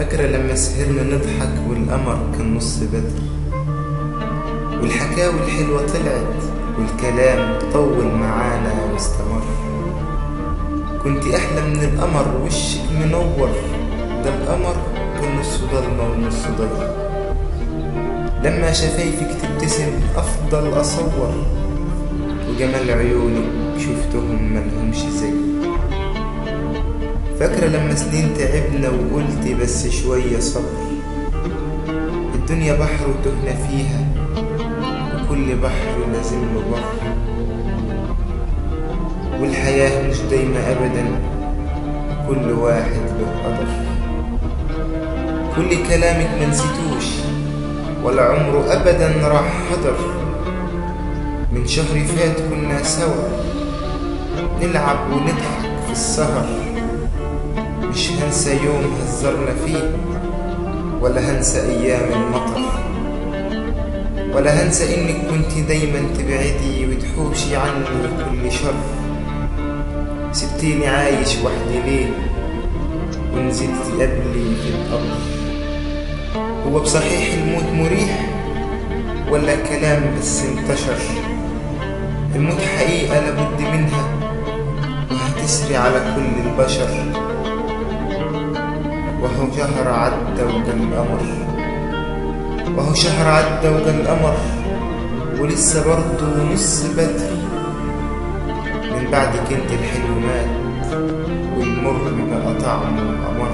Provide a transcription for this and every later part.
فاكرة لما سهرنا نضحك والقمر كان نص بدر؟ والحكاوي الحلوة طلعت والكلام طول معانا واستمر. كنت أحلى من القمر وشك منور ده القمر كان نص ضلمة ونص ضي لما شفايفك تبتسم أفضل أصور وجمال عيونك شفتهم ملهمش زي. فاكرة لما سنين تعبنا وقلت بس شوية صبر؟ الدنيا بحر وتهنا فيها وكل بحر لازم له بحر. والحياة مش دايمة أبدا كل واحد له قدر. كل كلامك منسيتوش ولا عمره أبدا راح حضر. من شهر فات كنا سوا نلعب ونضحك في السهر. مش هنسى يوم هزرنا فيه ولا هنسى أيام المطر. ولا هنسى إنك كنت دايما تبعدي وتحوشي عني كل شر. سبتيني عايش وحدي ليه ونزلت قبلي في القبر. هو بصحيح الموت مريح ولا كلام بس انتشر؟ الموت حقيقة لابد منها وهتسري على كل البشر. وهو شهر عدى القمر وهو شهر عدى القمر ولسه برضه نص بدر من بعدك انت الحلو مات والمر بقى طعمه أمر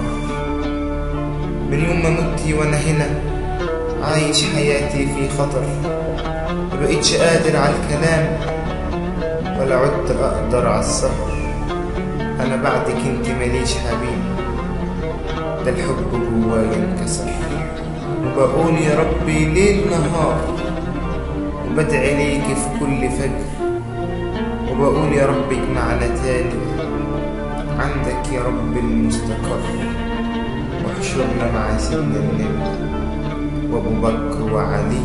من يوم ما متي وأنا هنا عايش حياتي في خطر. مبقتش قادر على الكلام ولا عدت أقدر على السهر. أنا بعدك انت ماليش حبيب. الحب جوايا انكسر وبقول يا ربي ليل نهار وبدعي ليكي في كل فجر. وبقول يا رب اجمعنا تاني عندك يا رب المستقر. واحشرنا مع سيدنا النبي وأبو بكر وعلي